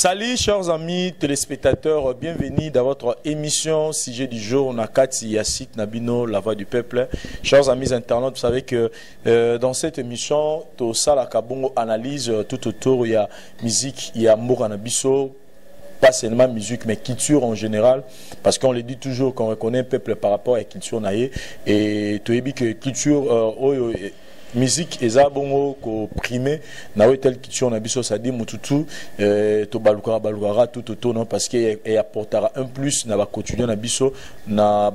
Salut chers amis téléspectateurs, bienvenue dans votre émission Sujet du jour, Nakati Yassit Nabino, la voix du peuple. Chers amis internautes, vous savez que euh, dans cette émission, tout ça, la Kabongo analyse euh, tout autour, il y a musique, il y a Mouranabiso, pas seulement musique, mais culture en général, parce qu'on le dit toujours qu'on reconnaît un peuple par rapport à la culture naïe, et tu que culture, euh, musique eza bongo koprime na oyo telle culture na biso mututu euh, tobalukaka balukaka tout autour non parce que apportera un plus na baquotidien na biso na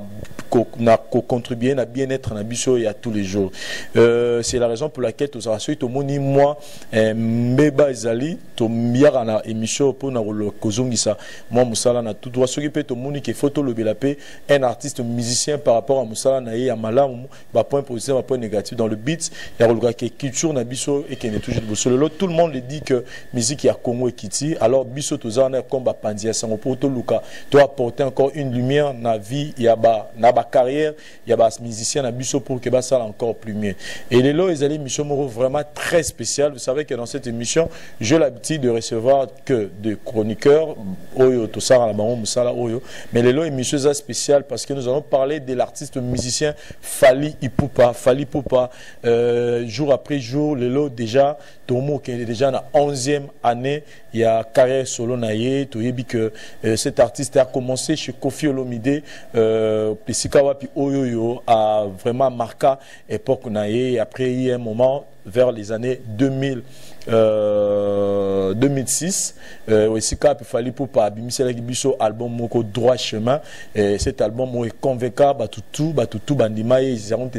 kocontribuer na bien-être na biso ya tous les jours. Euh, c'est la raison pour laquelle tozala soki tomoni mwa euh, mbeba ezali tomiyaka na émission mpona kozongisa mwa mosala na droit. Soki mpe tomoni ke fo tolobela mpe un artiste musicien par rapport à mosala na ye ya malamu bapoint positif bapoint négatif dans le beat ya koluka ke culture na biso ekende toujours liboso lelo tout le monde le dit que musique ya congo ekiti alors biso toza wana comme bapanzi ya sango mpo toluka to apporter encore une lumière na vie ya ba na bacarrière ya bamusicien na biso pour que basala encore plus mieux. Et lelo ezali émission moko vraiment très spéciale. Vous savez que dans cette émission j'ai l'habitude de recevoir que des chroniqueurs. Oyo tosala na bango mosala oyo. Mais lelo émission eza spéciale parce que nous allons parler de l'artiste musicien Fali Ipupa Fali Ipupa euh, jour après jour lelo déjà tomo qui est déjà na 11e année il y a carrière solo na ye toyebi que euh, cet artiste a commencé chez Kofi Olomide euh, wapi oyoyo a vraiment marqué époque na ye et après il y a un moment vers les années 2000 euh, 2006 euh, esika ape fali mpo abimiselaki biso album moko droit chemin. Et cet album econvainca bato tu bato tu bandima ye ezango te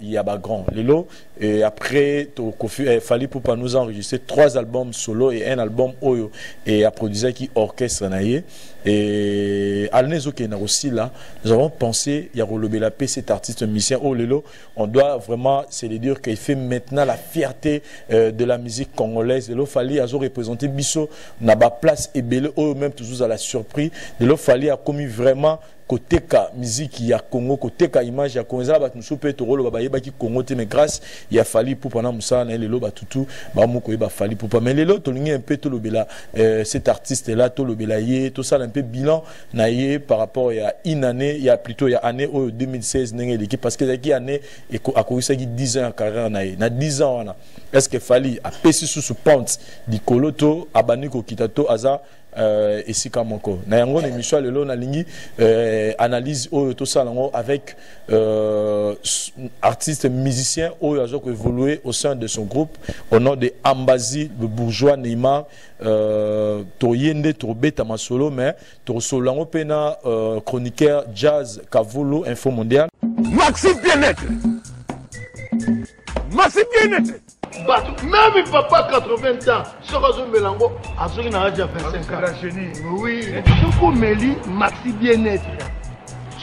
ya bagrand lelo et après eh, fali mpopa nous a trois albums solo et un album oyo et aprodusaki orchestre na ye et alina ezokende aussi là. Nous avons pensé kolobela mpe cet artiste musicien oyo lelo on doit vraiment c'est de dire qu'il fait maintenant la fierté euh, de la musique congolaise. Lelo fali azo représenter biso na baplace ebele oyo même toujours à la surpris lelo fali akomi vraiment koteka musique ya congo koteka image ya congo. Ezala bato mosusu mpe tokoloba bayebaki congo te mais grâce ya fali pupa na mosala na ye lelo batutu bamu koyeba fali pupa mais lelo tolingi mpe tolobela euh, cet artiste là tolobela ye tosala mpe bilan na ye par rapport ya une année ya plutôt ya année oyo 2016 ndenge eleki parce que ezalaki année akokisaki 10 ans ya carrière na ye. Na 10 ans wana est ce que fali apesi susu pente likolo to abandi kokita to aza euh, esika moko. Na yango na émission ya lelo nalingi euh, analyse oyo tosala yango avec euh, artiste musicien oyo aza koévoluer au sein de son groupe au nom de ambazi le bourgeois neymar. Euh, toye nde tobeta masolo mais tosolo yango mpe na euh, chroniqueur jazz kavulu info mondial maxi bien-être. Maxi bien-être bato même papa 80 ans soki azomela yango azoki na age ya 25 ans. oui. Soki omeli maxi bien-être.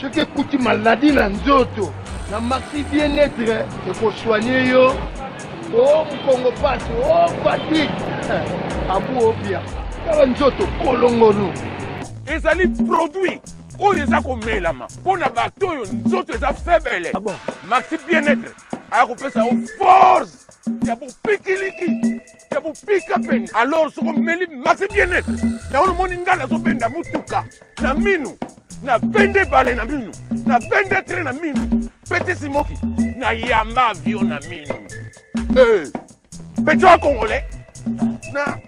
Soki ekuti maladi na nzoto na maxi bien-être ekosoigne yo. O mokongo pasi o fatigue. Abu obia kala nzoto kolongonu ezali produit oyo eza komelama. Mpo na bato oyo nzoto eza febele maxi bien-être aya kopesa yo force ya bopikiliki ya bopika pene alors soko meli maxi bien-être yango nomoni ngai nazobenda motuka na minu na bende bale na minu na bende tre na minu pete simoki na yamba avion na minu hey. peti wa congolais na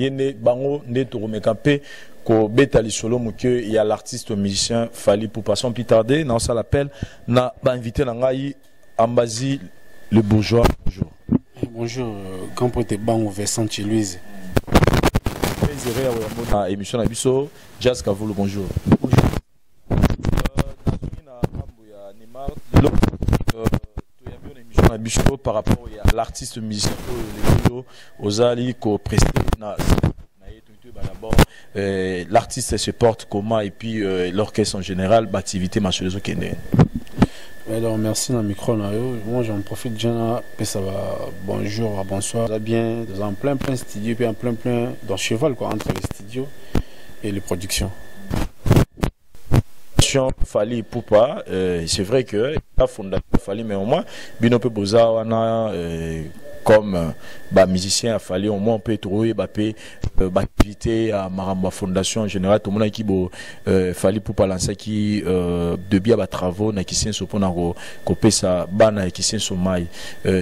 ye nde bango nde tokomeka mpe kobeta lisolo moke ya l'artiste musicien fali pupa sans plus tarder na osala appel na bainvité na ngai ambazi le bourgeois. Bonjour. Bonjour euh, grand pote bango versant louise ya koyambo na émission na biso jazz kavulu bonjour. Na lelo toyambi na biso par rapport ya l'artiste musicien oyo lelo ozali kopreste na euh, l'artiste se porte comment et puis euh, l'orchestre en général l'activité marche les okende Alors, merci le micro. Moi, j'en profite déjà. Ça va. Bonjour, bonsoir. Ça bien. Dans un plein, plein studio, puis en plein, plein dans cheval, quoi, entre les studios et les productions. Fali Poupa, euh, c'est vrai que la fondation Fali, mais au moins, Bino Boza, on a comme euh, bah, musicien a fallu au moins on peut trouver bah, euh, bah, activité à Maramba Fondation en général tout le monde qui bo euh, pour lancer qui euh, de bien ba travaux na kisien so pona ko ko pesa bana kisien so mai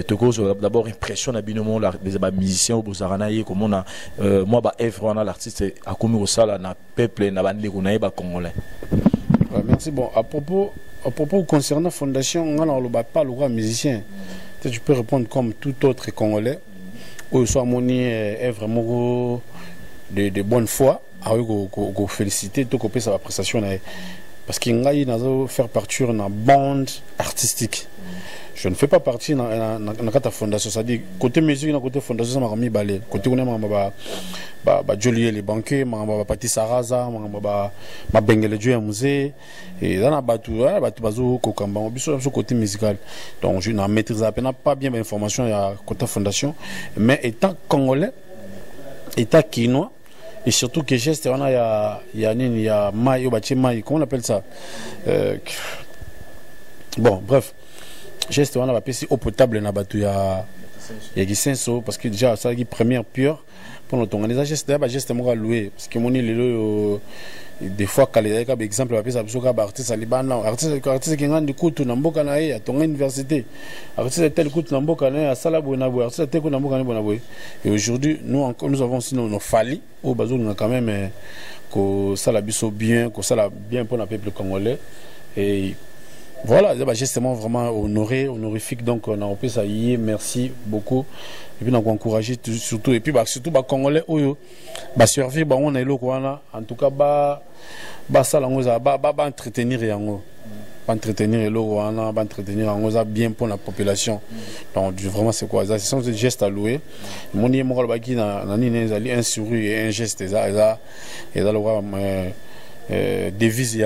to cause d'abord impression na binomo la des ba musiciens au bozarana ye comme on a euh, moi ba œuvre on a l'artiste a commis au sala na peuple na bande ko na ba congolais. Ouais, merci. Bon à propos à propos concernant fondation on a pas le musicien. mm tu peux répondre comme tout autre Congolais, où soit moni est vraiment de, de bonne foi, avec go féliciter, tout couper sa prestation parce qu'il y a faire partie d'une bande artistique. Je ne fais pas partie de la fondation, c'est-à-dire côté musique, côté fondation, m'a mis balai. Côté on a ba ba joli les banquiers ma pati saraza ma musée. Et dans la batu batu bazo ko kamba biso so côté musical. Donc je maîtrise à peine pas bien l'information ya côté fondation. Mais étant congolais état quinois et surtout que geste on a ya ya nini ya mai au bâti mai comment on appelle ça? Euh, bon bref geste on a ba pesi eau potable na batu ya ya gisenso parce que déjà qui première pure. Mpono tonganiza geste ya bageste moko alue parce que moni lelo oyo des fois kala ezalaki kaba exemple bapesa biso kaka baartiste alibanda artiste ekengandi kutu na mboka na ye atonga université. Artiste atel kutu na mboka na ye asala boye na boye artiste atel kutu na mboka na ye boye na boye et aujourd'hui nous, nous avons aussi nos fali oyo bazolinga quand même kosala biso bien kosala bien mpona peuple congolais. Et voilà, bah, justement vraiment honoré, honorifique. Donc, on a fait ça. Merci beaucoup. Et puis, on a encouragé surtout. Et puis, bah, surtout, bah, Congolais, oh, bah, survivre, bah, on En tout cas, bah, ça, là, bah, bah, bah, entretenir, et en entretenir l'eau wana va entretenir en ça bien pour la population donc vraiment c'est quoi? Ça ce sont des gestes à louer mon baki na un sourire et un geste eza eza eza le euh, devise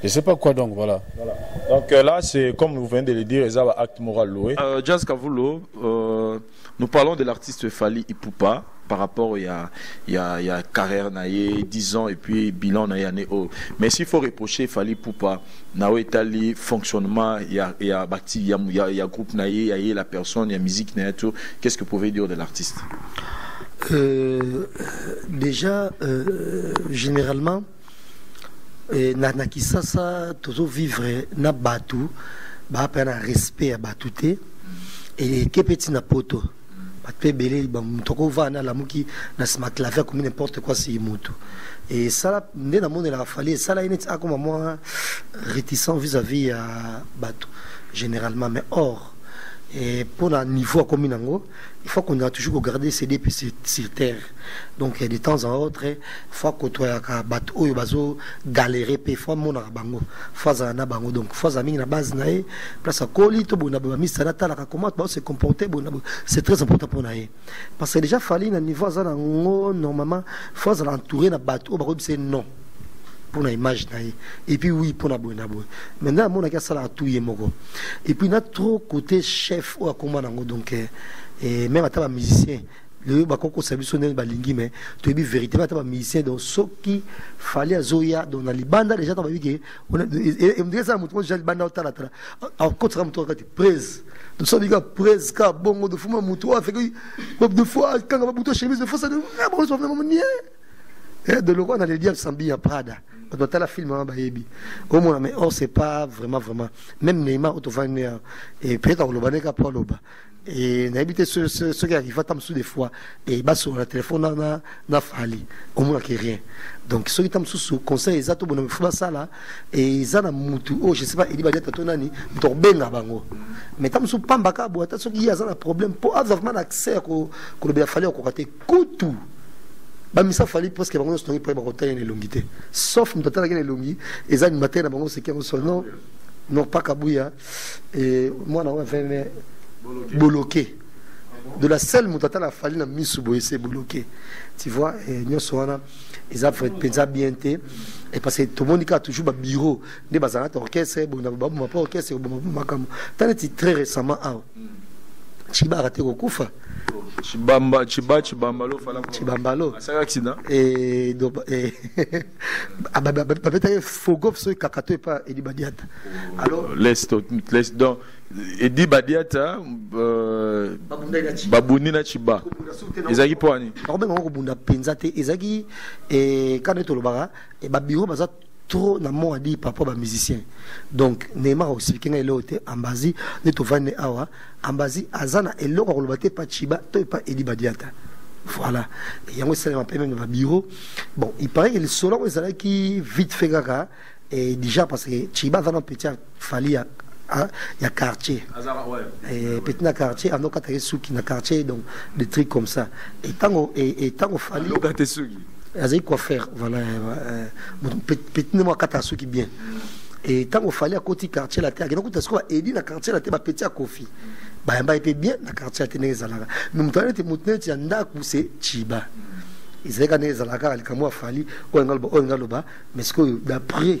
je ne sais pas quoi donc, voilà. voilà. Donc euh, là, c'est comme vous venez de le dire, il y a un acte moral loué. Euh, Jazz Kavulo, euh, nous parlons de l'artiste Fali Ipupa par rapport il y a il y a il y a carrière naie 10 ans et puis bilan naie année haut mais s'il faut reprocher Fali Poupa nawe tali fonctionnement il y a il y a bâti il y a il y a, il y a groupe naie il y a la personne il y a musique naie tout qu'est-ce que vous pouvez dire de l'artiste euh, déjà euh, généralement na, na kisasa tozovivre na bato bapea na respect ya bato te. Eke mpe ntina poto bato mpe ebele moto akovaa na alamuki na nsima clavier akomi n'importe quoi si moto esala nde fali esala ye neti akoma réticent vis-à-vis ya bato généralement mais or pour un niveau nango il faut qu'on a toujours garder CD puis sur terre. Donc de temps en autre il faut kotoyaka bato oyo bazo galérer pe fois monaka bango. Azala na bango. Donc aza mingi na base na ye place akoli to boye na boye bamisana atalaka comment bao se comporter boye c'est très important mpona ye. Parce que déjà fali na niveau nango normalement fois azala entouré na oyo bakoyebisa ye non mpona image na ye. Epuis oui mpona boye na boye maintenant amonaki asalaka tu ye moko epuis na trop côté chef oyo akoma nango donc eh, même ata bamusicien leyo bakokosa biso ndenge balingi me toyebi vérité ata bamusicien donc soki fali azoya donc na libanda déjà ntango bayebi ke ndenge esala motu mo déjà libanda otalatala akotisaka motu kati prese tosabika prese ka bongo dofuma motu oyo afeki de fois kanga babuto chemise de fois ça bongo nie de loko na le diable sambi ya prada. bato batala filme bayebi omona mais or c'est pas vraiment vraiment même neymar oyo tovandi et peut-être apo aloba et nayebi te soki arriva ta mosusu des fois e basola telefone na, na, na fali omonaki rien donc soki ta mosusu conseil eza to bona mifu basala eza na mutu oyo je sais pas edi badiata to nani moto akobenga bango mais ta mosusu pambaka boye ata soki ye aza na problème mpo aza vraiment na accès ya kolobela fali akoka te kutu bamisa fali presque bango nyonso tongi mpo bakotala na elongi te. Sauf moto atalaki na elongi eza animateur na bango seki yango so non non pas kabuya mwana ngo aveme bloqué de la seule moto ata na fali na misu boye se bloqué tu vois nyonso wana eza mpenza bien te. Et parce que tomoni kaka toujours babureau nde bazalaka te orchestre ebonda baboma mpo orchestre eboma makambo. Ta neti très récemment awa. Chiba arate kokufa chibamba chiba chibamba lo fala chibambalo. Asaka accident et donc babetaki fogof soki kaka to epa edi badiata alors laisse laisse donc edi badiata euh, babundi na chiba ezalaki mpo ani? Bakobenga ngo kobunda mpenza te ezalaki kana tolobaka babiro baza trop na mot adi par rapport bamusicien donc neymar akoexplike ngai eloko te ambazi nde tovandi awa ambazi aza na eloko akoloba te epa chiba to epa edi badiata. Voilà. Yango esalema mpe meme na babiro bon il paraît que lisolo yango ezalaki vite fait kaka et déjà parce que chiba aza na petit fali ya ya quartier. Petit na quartier andokataki suki na quartier donc des trucs comme ça. Et ntango ntango fali. Lokate suki azali coiffeur voilà petit nde mo akataka suki bien. E ntango fali akoti quartier la te akenda kuta sikoyo baedi na quartier la te bapeti ya kofi. Bayamba ye mpe bien na quartier la te ndenge ezalaka mais moto ane te moto chiba ezalaka ndenge ezalaka kaka likambo ya fali oyo nga loba oyo nga mais sikoyo d'après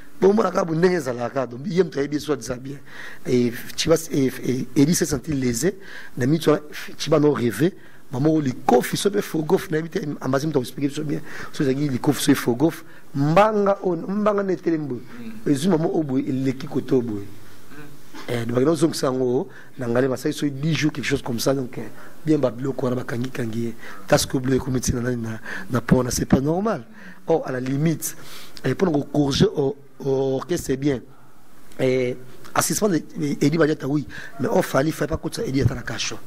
bomonaka bo ndenge ezalaka donc ye moto ayebi adisa bien ciba edi se sentir lésé na mitu wana ciba no rêve mamo likofi so mpe fogof nayebi te ambazi moto akoexplike biso bien so ezalaki likofi so efogof mbanga mbanga na etelemi boye ezwi mamo oyo boye eleki kote oyo boye bakenda ozongisa yango na ngai basali so 10 jours quelque chose comme ça donc bien babiloko wana bakangikangi ye taske bilo ekomi ntina nani na pont wana c'est pas normal or à la limite mpona kocorge orchestre bien. Assistement edi badiata oui. Mais or fali fai pas kotisa edi ata na kasho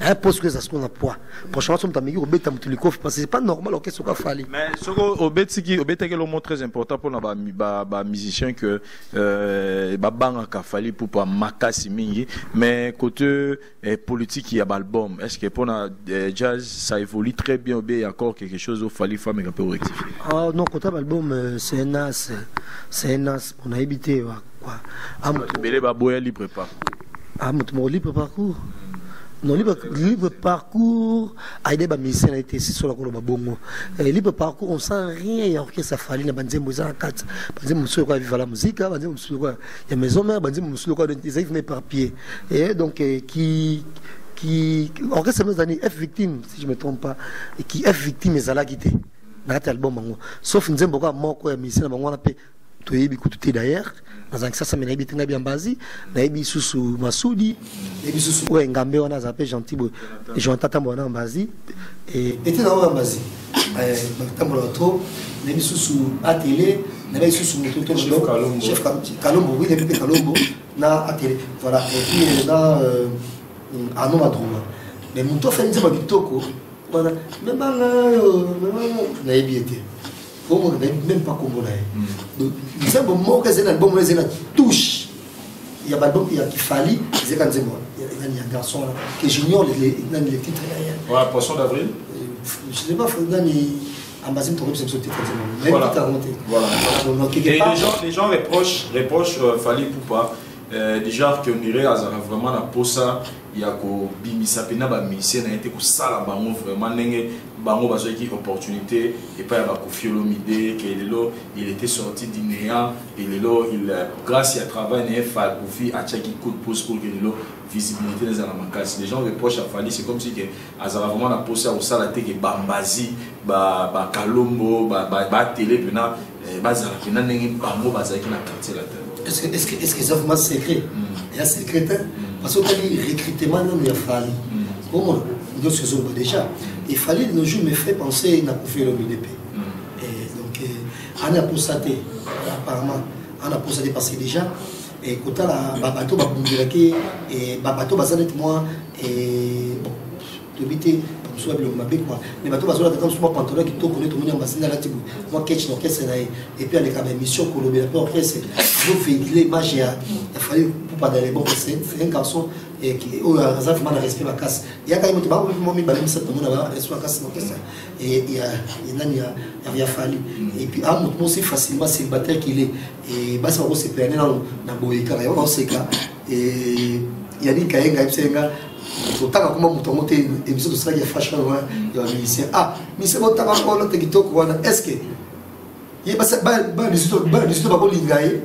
un poste que ça se trouve poids. Prochainement somme tamiki obeta mutu likofi parce que c'est pas normal ok soka fali. Mais soko obetiki obetaki lo mot très important pour na ba ba, ba musicien que euh, ba banga ka fali pour pas makasi mingi mais côté eh, politique il y a album est-ce que pour na eh, jazz ça évolue très bien ou bien il y a encore quelque chose au fali femme un peu rectifier ah non côté album euh, c'est un as c'est un as on a quoi. Ah mais ba boya libre pas. Ah mon libre parcours non libre, libre parcours. Aide bamisien na ete esi sola koloba bongo eh, libre parcours on sent rien. Ya orchestre afali na banzembo eza na kati banzembo mosusu lokola viva la musique banzembo mosusu lokola ya maison mare banzembo mosusu lokola ezali vima éparpillé et donc eh, qui qui orchestre mo ezali f victime si je me trompe pas. Et qui f victime ezalaki te na kati ya album bango sauf nzembo kaka moko ya misien na bango wana mpe toyebi kutu te d'ailleurs nazalaki sasa me nayebi te ngai biambazi nayebi susu masudi. Nayebi susu oyo engambe wana azala mpe gentil boye jonta tambola na ambazi. Ete na oyo ambazi. Batambolaka tro nayebi susu atele nayebi susu motochef kalombo. Wi nayebi mpe kalombo na atele voilà epuis na ano madruma mais moto afani nzembo ya kitoko wana memanga oyo nayebi ete même pas komona ye nzembo moko ezali na album ezali na touche. Ya balbum ya kifali ezali ka nzembo nani ya garçon wana que junior nani le titre ya ye ouais poisson d'avril. Je sais pas nani ambazi moto koyebisa biso titre nzembo voilà. voilà. Et les gens les gens reprochent reprochent euh, euh, déjà keonire azala vraiment na posa ya kobimisa na ye te kosala bango vraiment ndenge bango bazwaki opportunité epai ya bakofi olomide ke lelo il était sorti du néant et lelo il grâce ya travail na ye fa kofi atiaki coup de pouce pour ke lelo visibilité nezala makasi les gens reproche ya fali c'est comme si ke azala vraiment na posa ya kosala te ke bambazi bakalombo batele mpena bazala mpena ndenge bango bazalaki na quartier est-ce que vraiment secret? Il y a secret hein? Parce que recrutement fallait comment? Sommes déjà il fallait nos jours me fait penser na kofi le BDP et donc on a constaté apparemment on a constaté parce que déjà. Et kotala babato babungelaki et babato baza neti mwa bon toyebi te mosusu biloko mabe kwa me bato bazolata ta mosusu mwa pantalon kitoko nde tomoni asinga alati mwa ketch na orchestre na ye epuis aleka baémission kolobela mpe orchestre zovéhicule image ya fali pupa dans les bon c'est un garçon oyo aza vraiment na respect makasi yaka ye moto bango mibale misato tomona ba respect makasi na orchestre nani ya fali. Epuis a moto mosi facilement célibataire qu'il est basi bakosepelane nano na boye kaka yango baoseka yani kayenga yebisenga totanga kuma moto yango te émission ya fashion ya ah est ce que ye bana 18 bakolinga ye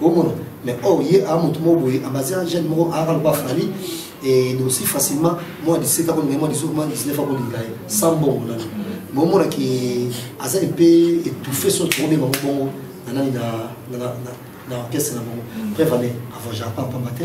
omona mais or ye a moto moko boye abasi et aussi facilement moi 17 akolinga ye moi 18 moi 19 akolinga ye sans bongo nani mais omonaki aza mpe étouffé so tokobe bango bongo nanani na orchestre na bango bref ane avangera pa pamba te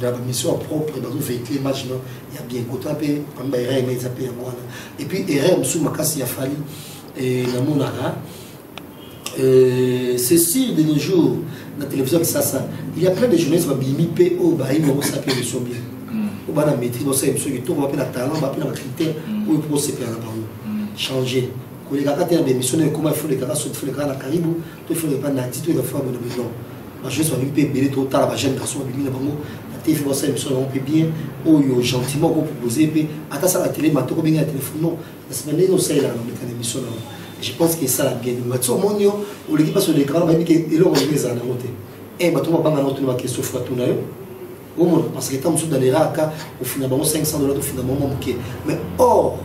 na bamission propre bazovéhicule image no ya bien kota mpe pamba erreur eza mpe yango wana et puis erreur mosusu makasi ya fali namonaka c'est sûr de nos jours na télévision kisasa il y a plein de journalistes babimi mpe oyo mpe émission bien. Oyo bana maîtrise basala émission kitoko bape na talent bape na bacritère oyo mpo osepela na bango changer. Te na ekoma na karibu to ifolekaka na ti to ekafa bona bedon bajeunesse babimi mpe ebele totala bajeune garçon babimi na bango basala émission na bango mpe bien oyo gentiment okopropose mpe ata sala télé mato kobenga ya téléphone non na nsima ndenge osalelaka na koleka na émission bango je pense que esala bien bati omoni yo oleki mpasi olekaka bayebi ke eloko ndenge ezala nango te e bato babanga nango tuna bakestio fo batuna yo omona parce que ta mosusu daleraka ofina bango 500 dollar tofina bango moke mais or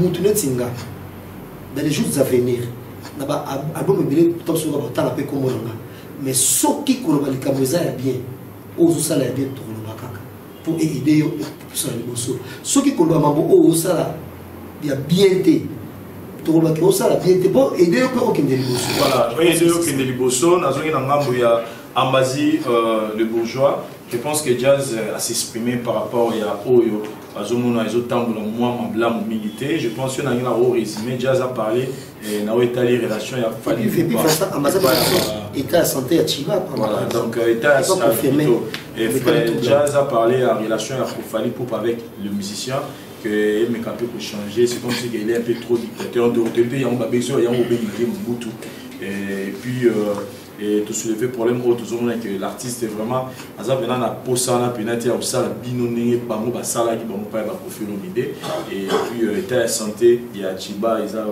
mutu neti nga dans les jours à venir na baalbum ebele tosoka batala mpe kombo na nga mais soki koloba likambo eza ya bien ozosala ya bien kaka mpo aide yo kopusana liboso soki koloba mambo oyo ozosala ya bien osala bien te voilà ambazi le bourgeois. Je pense que jazz a s'exprimer par rapport ya oyo bazomona ezotambola mwa mablamu mingi te. Je pense yo nangi na o résumé jazz a parlé na oyo etali relation ya donc état ya jazz a parlé ya relation ya fali poupe avec le musicien que emeka mpe kochanger c'est comme si il est un peu trop dictateur. Te mpe yango babesi oyo yango obengi te mobutu. Et puis et to soulever problème oyo tozomona ke l'artiste vraiment aza mpena na posa wana mpena te ya kosala bino ndenge bango basalaki bango mpa ya bakofi olomide et puis état ya santé ya chiba eza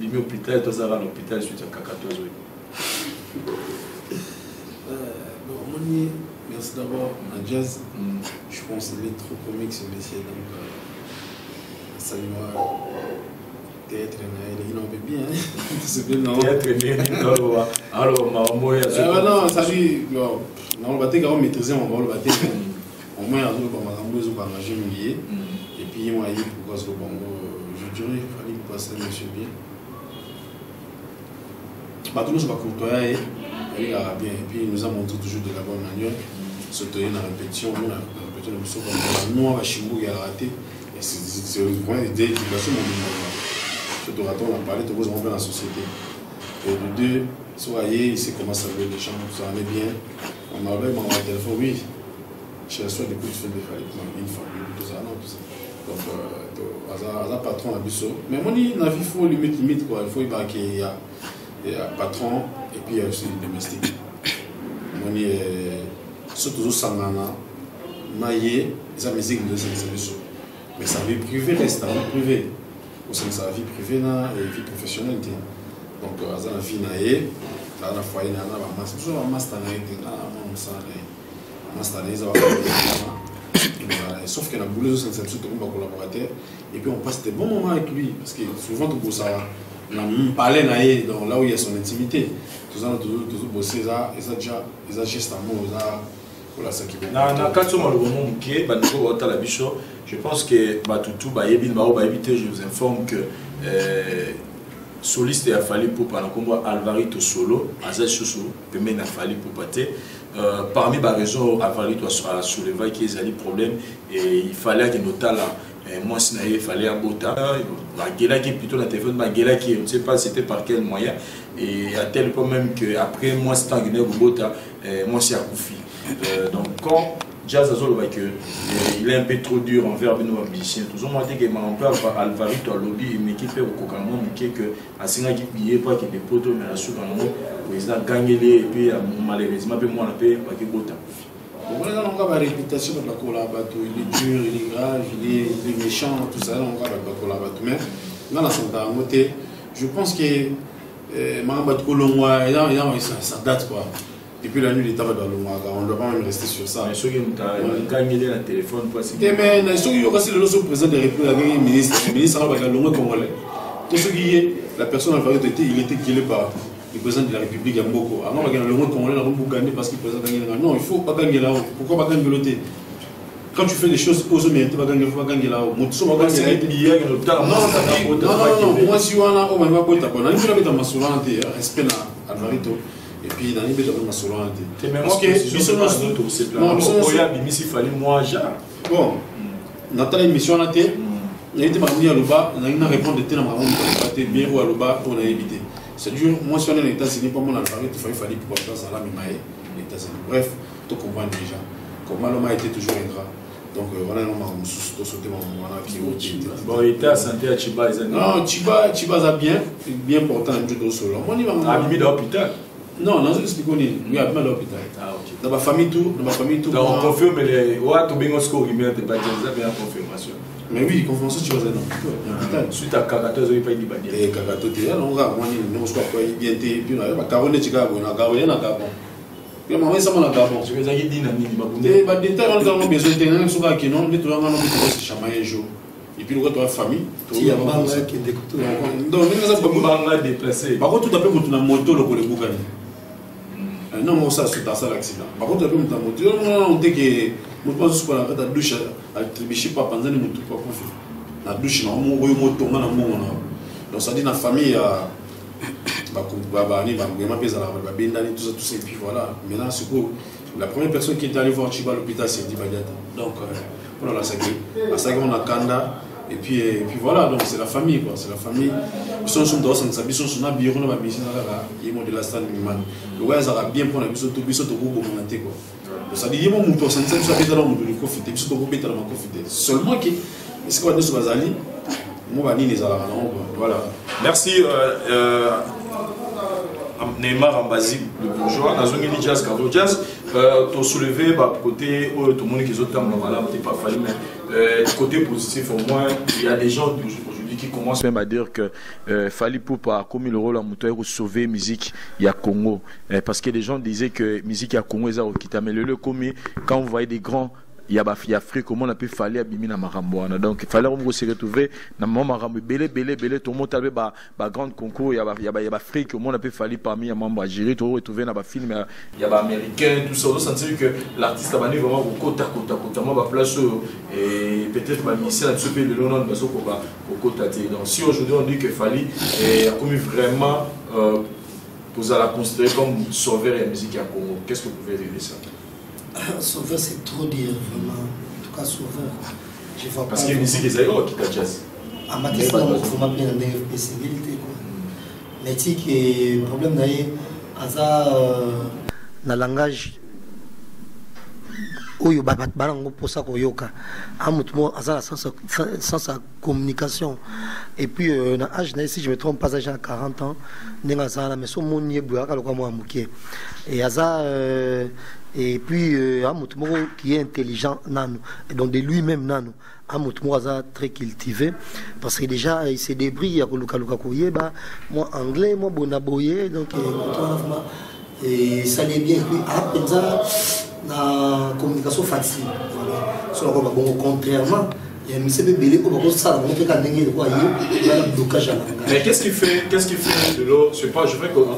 bimi hôpital tozala na hôpital suite ya kaka tozoi Merci d'abord à Jazz. Mm. Je pense qu'il est trop comique ce monsieur. Donc, euh, saluer théâtre nayeli inombe bien théâtre nayeli aloba makambo oyo non sali nakoloba te kao maîtrise yango bakoloba te au moins azoloba makambo ezoka engage mingi ye et puis ye mwa ye pourkoi azoloba yango je dirais fali mpasa monsieur bien bato nyonso bacourtoya ye alingaka bien et puis nous a montré toujours de la bonne manière soto ye na répétition omona répétition na biso noa bashimbuki alaka te c'est vraiment des éducation mobimaa mon orateur on a parlé de enfants dans la société. Et de deux soyez il sait comment ça veut les gens ça en est bien. On m'a envoyé mon téléphone oui je reçois des coups de fil de une famille tout ça non tout ça. Donc euh, aza patron na biso mais moni na vie faut limite limite quoi. Il faut yeba ke ya ya patron et puis il y a aussi le domestique. Moni so tozosangana na ye eza musique ndosangisa biso mais sa vie privée reste na vie privée osangisa la vie privée na vie professionnelle donc na vie na ye na foyer na na bamasa biso bamasta na ye te nga mosala na ye masta na ye sauf que na boulot et puis on passe des bons moments avec lui parce que souvent tobosaka na na ye donc là où il y a son intimité. Toza na déjà amour na kati oyo maloba mo moke bandeko baotala biso. Je pense que bato tu bayebi bao bayebi te je vous informe que euh, soliste ya fali pupa na nkombo alvarito solo aza lisusu pembeni na fali pupa te. Euh, parmi baraison alvarito asoulevaki ezali problème et il fallait akende otala mwasi na ye efallait abota. Bagelaki plutôt na téléphone bagelaki on ne sait pas c'était par quel moyen. Et à tel point même que après mwasi ntango akende kobota mwasi akufi. Euh, Euh, donc quand jazz azoloba ke euh, il est un peu trop dur envers bino bamusicien tozomona te ke makambo ya alvarito alobi emeki mpe kokokana mwa moke ke asengaki bille po akende poto me asuka yango président agangeli ye epuis malheureusement mpe mwana mpe bakebota omonaka nango baréputation bato bakola bato il est dur il est grave il est méchant tozala nango bato bakola bato mais nga nasanta yango te je pense ke euh, makambo ya tokolongwa eza ça date quoi. Depuis la nuit, dans le Mouaga. On ne doit pas même rester sur ça. Mais ceux qui ont gagné le téléphone, quoi, c'est. Mais ceux qui ont le président de la République, le ministre, le ministre, le congolais. Tout ce qui est, la personne en fait, il était killé par le président de la République Yamboko. Avant, il y a le congolais, il a gagné parce qu'il présente gagner. Non, il faut pas gagner là-haut. Pourquoi pas gagner l'autre? Quand tu fais des choses aux mérites, tu vas gagner, faut pas gagner là-haut. Motso va gagner là-haut. Non, non, non, moi, si on a, on va pas être bon. On a une fois que tu as ma soulante, respect à Alvarito. epuis nangi mpe tobanga solo wana tebimisi fali mwa jar bon natala émission wana te nayebi te makambo nini aloba nangi na répondre te na makambo aloba te bien oyo aloba mpo nayebi te c'est-à-dire mwasi wana na états-unis mpo mona alfari tofai fali pourquoi to azala mema ye na états-unis bref tocomprendre déjà. Comment l'homme a été toujours ingrat. Donc euh, voilà non mais sous tout sauter mon voilà qui est bon il était à santé à Chiba ils non Chiba Chiba ça bien bien portant un peu de sol on y va à l'hôpital. non nazoexplike nini oui abima la hôpital na bafamille tout na bafamille tout donc confirme le oa tobengo siko okimia te badia eza mpe na confirmation mais oui confirmation tu bazali na hôpital suite à kakato ezoki pa liba te kakato te alongo kaka mwa nini ndongo siko akoyi bien te mpino bakaro neti kaka boye na garoye na gabon mama esama na gabon ezalaki dina nini babunde badetail wana ezango besoin te nani soka akino nde toyanga no bitokose chamaye jour epuis lokola toa famille bakotuta mpe motu na moto lokola ebukani le bukani non mo sa suite à ça l'accident. Par contre ape moto ya moto yo mona on te ke moto azosukola na kati ya dushe atribishi pa panzani motu pa kufi na dushe na omo oyo motonga na mbongo na donc ça dit na famille ya bani bangwema mpe ezalaka bato babendani tout ça tout ça et puis voilà. Maintenant sikoyo la première personne qui était allé voir chiba à l'hôpital c'est Di Badiata donc mpona lasaki asaki wana kanda et puis, et puis voilà, donc c'est la famille quoi, c'est la famille. Ils sont sur dos, ils sont sur un bureau, ils sont sur ils sont de la man. Le gars ça bien pour la biso, tout biso tout groupe commenter quoi. Ça dit ils vont monter, ça ne sait pas dans le monde profiter, biso tout groupe dans le profiter. Seulement que est-ce qu'on va sur Bazali, moi bani les voilà. Merci euh, euh, Neymar Ambazi le bourgeois. Euh, tu soulevé bah, côté où tout le monde qui est malade, t'es pas fallu mais euh, côté positif au moins il y a des gens aujourd'hui qui commencent même à dire que euh, Fali Poupa a commis le rôle en moteur pour sauver musique il y a Congo. Euh, parce que les gens disaient que musique à Congo est au kita mais le commis quand vous voyez des grands ya baafrika omona mpe fale abimi na makambo wana. Donc fale omoko se retrouve na mwa makambo. Ebele ebele ebele tomotala mpe bagrande concours. Ya baafrike omona mpe fale parmi ya mambo algérie toretrouve na bafilme ya baaméricain tout ça. Ozosentir que l'artiste abandi vraiment kokota kota kota mwa baplace oyo euh, peut-être bamisien na biso mpe lelo nano bazokoka kokota te donc si aujourd'hui on dit que fali eh, akomi vraiment euh, kozala considéré comme sauveur ya musique ya congo qu'est ce que vous pouvez dire ça? Sauveur, c'est trop dire, vraiment. En tout cas, sauveur. Je vois Parce qu'il y a une musique qui est. À ma question, il faut m'appeler dans des possibilités. Mais tu sais le problème d'ailleurs, c'est le langage oyo yango mposa koyoka a motu moko aza na sens ya- sens ya communication et puis euh, na age na ye si je me trompe pas age ya 40 ans ndenge aza wana mais so omoni ye boye aka lokwa mwa moke et aza euh, et puis euh, qui est intelligent nano. Donc de lui-même nano. A motu moko aza très cultivé. Parce que déjà il se débrouille ya kolukaluka koyeba mwa anglais mwa bona boye donc vraiment et ça allait bien. Puis apenza na communication facile voilà. So nako babongo contrairement Mais qu'est-ce qui fait, qu'est-ce fait de C'est pas, que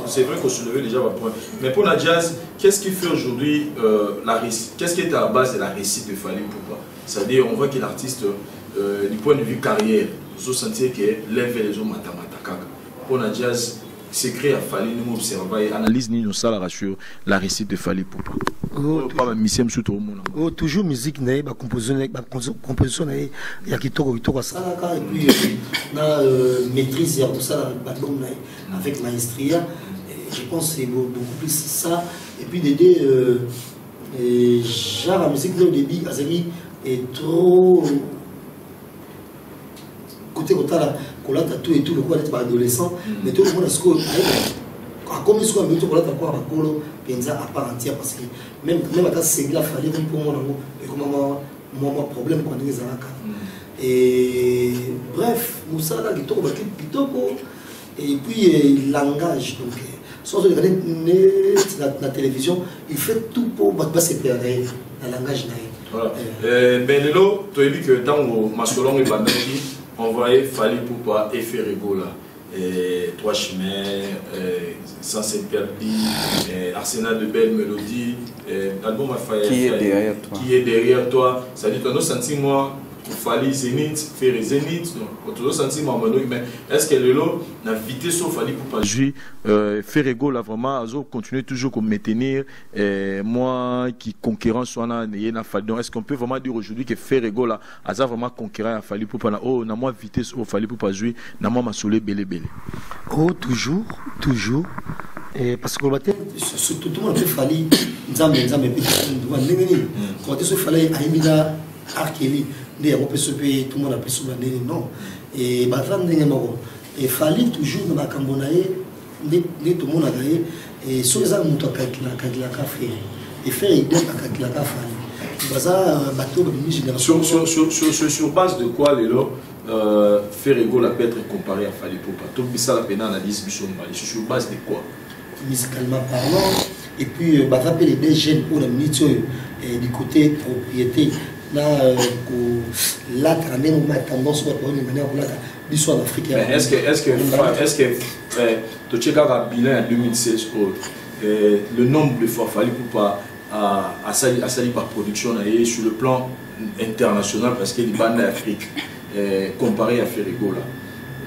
c'est vrai qu'on soulevait déjà un point. Mais pour la jazz, qu'est-ce qui fait aujourd'hui euh, la réussite Qu'est-ce qui est à la base de la réussite de Fali Poupa C'est-à-dire, on voit que l'artiste, euh, du point de vue carrière, vous sentez que lève les hommes matamatakaka. Pour la secret ya fali ndenge observa ye analyse. Nini osalaka sur la récite de fali poupa pa bamisie mosusu toomona oh, toujours musique na ye bacomposition na ye ya kitoko kitoko asalaka epuis euh, na euh, maîtrise ya kosala balbum na ye avec maestria. Je pense c'est beaucoup plus ça. Et puis dede euh, genre ya musique nde au début azali trop kote kotala kolata tout et tout lokola neti baadolescent mais to komona sikoyo akomi sikoyo amei tokolata kwa bakolo mpenza à part entière parce que même même ata sengla fali mpo mona yango ekoma mwa mwa mwa problème kwa ndenge ezalaka et bref mosala kaka kitoko baklipe kitoko et puis eh, langage donc eh, soki ozoleka neti na na télévision il fait tout bato basepela na ye na langage na ye Voilà. Euh, ben lelo, tu as vu que dans envoyé Fali Poupa et Ferribola. Et Trois Chemins, Saint-Sepierre-Bi, Arsenal de Belle Mélodie, l'album Qui est derrière toi. Qui est derrière toi. Ça dit que nous sentiments ofali zenith fere zenith donc tozosantima mambo yandoki mais est ce que lelo na vitesse ofali kupa jui fere gola vraiment azocontinue toujours komaintenir moi ki conquérance wana ye na fali donc est ce qu'on peut vraiment dire aujourd'hui que fere gola aza vraiment conquérant ya fali pupa na oyo na mwa vitesse oyo fali pupa azwi na mwa masolo ebelebele o toujours toujours parce que koloba te surtout tomona te fali nzambe nzambe mpe ndenge nini koloba te so fali ayembi na arkeli nde yango mpe so non baza ndenge moko toujours na makambo na ye nde nde tomonaka ye soki eza moto akakilaka fere fere idem akakilaka fali baza bato babimi génération Sur, sur, sur, sur, sur, sur base de quoi lelo, euh, Ferrego là peut être comparé à Fali Poupa? Tout ça la peine analyse. Sur base de quoi? Musicalement parlant et puis euh, mpe les deux jeunes miniti oyo eh, du côté propriété na euh, kolataka ndenge ma tendance bato baolinga ndenge kolata biso en afrique que, que, que, tu check un bilan en 2016, oh, euh, le nombre de fois Fali Poupa a, a, sali, a sali par production là, et sur le plan international parce que les bandes d'Afrique euh, comparé à Ferrego là.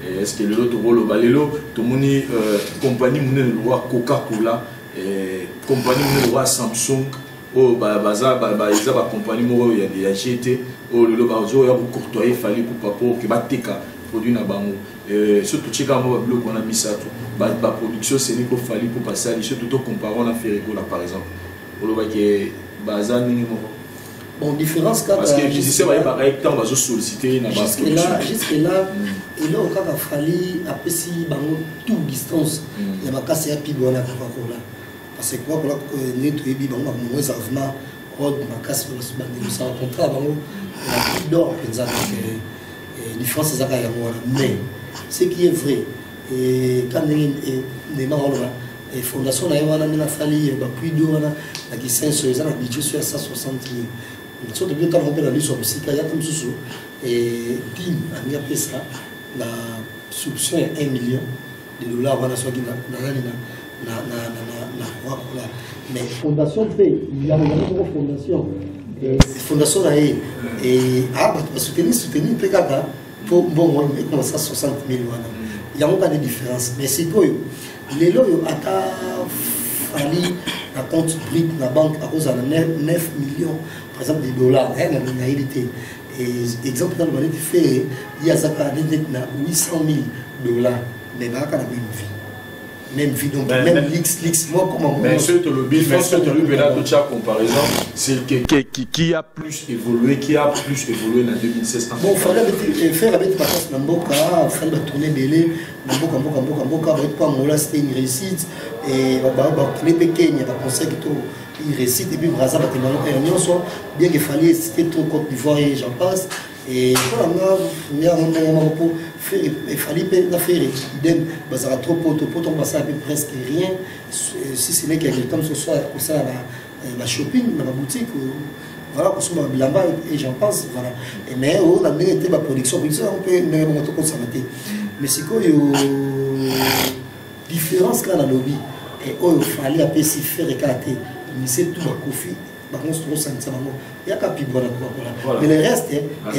Et Est-ce que le lot rôle balelo tout le monde euh, compagnie mon le roi Coca-Cola euh, compagnie mon le roi Samsung Oh, oyo baza eza bacompagnie moko oyo ya gt oyo oh, lelo bazoya kocourtoye fali kupa mpo oke bateka produit na bango. Eh, so totieka mo babiloko wana misato. Baproduction seni kofali mpo basali so to tocompare na ferigola par exemple. Olobaki baza ndenge moko? Bon différence kakamusicien bayebaka ntango bazosollicite na jusque là mm. eloko kaka fali apesi bango tout distance. Mm. Ya makasi ya pibe wana kaka kola. Parce que euh, nde toyebi bango contrat d'or euh, euh, mais ce qui est vrai eh, fondation so ya 160 mille so tobi otala mpe na biso ya mosika yata mosusu tim alingi apesa na souption ya 1 million de dollar mais fondation mpe yango fondation. Eh, fondation na ye ah bato basoutenir soutenir mpe kaka mpo mbongo ekomasa 60 mille wana yango kaka différence. Mais sikoyo lelo oyo ata fali na compte brique na banque akozala na 9 millions par exemple de dollars nayebi te exemple tano baneti fere ye azaka neti na 800 000 dollars. Mais baaka na même vie même vie donc même lix lix moi comment Mais ce but, mais ce but, là, tout la comparaison, c'est qui, qui, qui a plus évolué, qui a plus évolué en 2016 bon fallait abeti- faire abeti makasi na mboka fallait batourne ebele na mboka mboka mboka mboka bayebi po angola c'était une réussite et bakende mpe kenya baconcert kito une réussite et puis braza bien que fallait c'était trop côte d'ivoire et j'en passe et mpona nga yango ndenge moko po faire efali mpe na faire idem bazalaka trop presque rien. Si ce n'est quelque temps mosusu baboutique voilà et j'en pense voilà. Mais baproduction production yango mpe ndenge bongo tokosana te mais différence fali fere te mise tu bakofi bango tokosanisa bango yaka pibwa na Voilà. kobakola mais le reste Ah,